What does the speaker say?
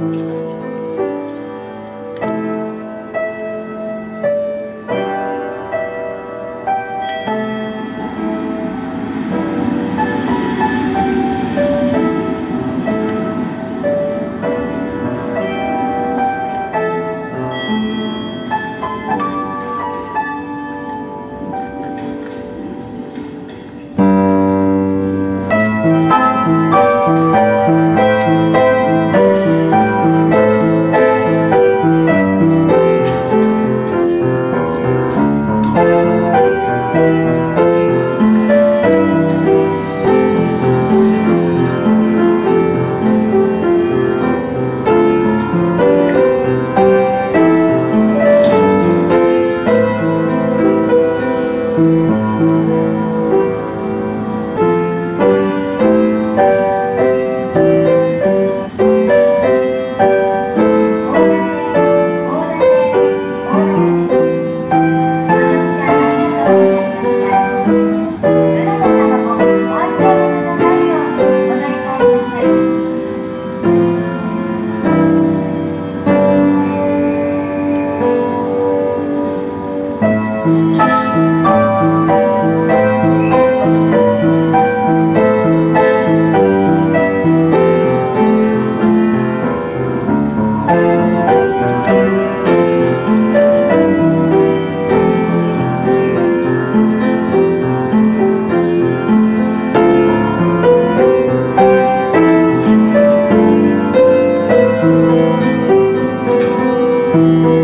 我。Música